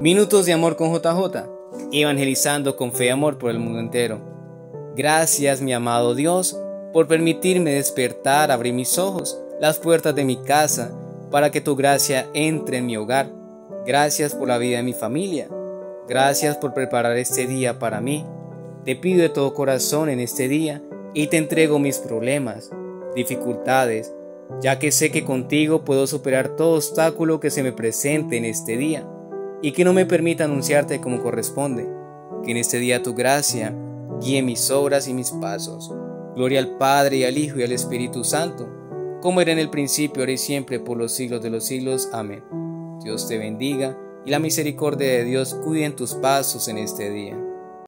Minutos de amor con JJ, evangelizando con fe y amor por el mundo entero. Gracias, mi amado Dios, por permitirme despertar, abrir mis ojos, las puertas de mi casa, para que tu gracia entre en mi hogar. Gracias por la vida de mi familia. Gracias por preparar este día para mí. Te pido de todo corazón en este día y te entrego mis problemas, dificultades, ya que sé que contigo puedo superar todo obstáculo que se me presente en este día y que no me permita anunciarte como corresponde. Que en este día tu gracia guíe mis obras y mis pasos. Gloria al Padre y al Hijo y al Espíritu Santo, como era en el principio, ahora y siempre, por los siglos de los siglos. Amén. Dios te bendiga y la misericordia de Dios cuide en tus pasos en este día.